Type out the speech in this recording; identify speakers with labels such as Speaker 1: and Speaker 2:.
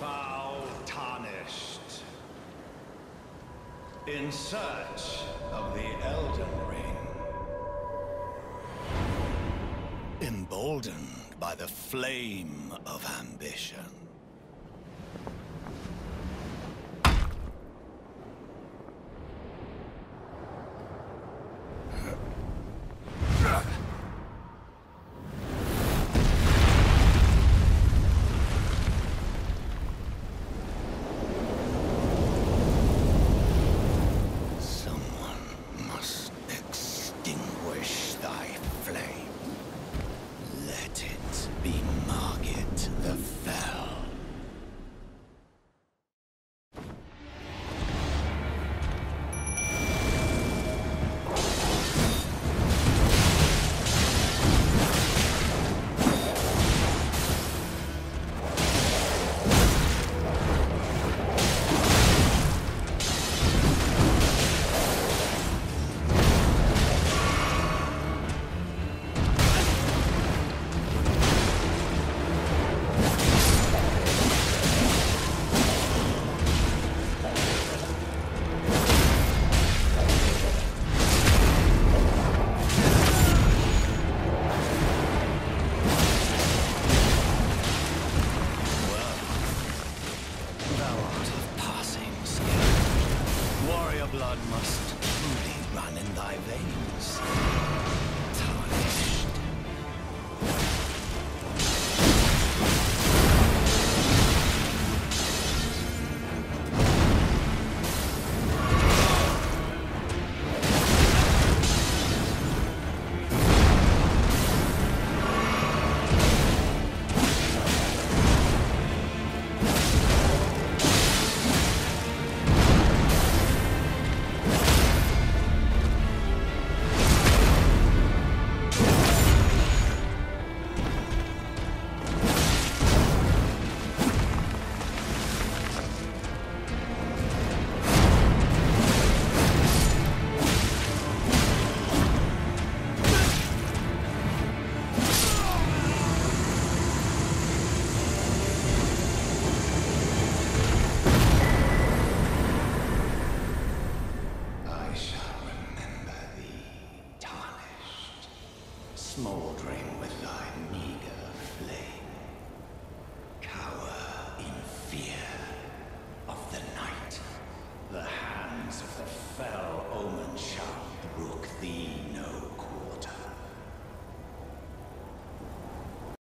Speaker 1: foul tarnished. In search of the Elden Ring. Emboldened by the flame of ambition. Be Margit the Fell. Blood must truly run in thy veins. Smouldering with thy meager flame.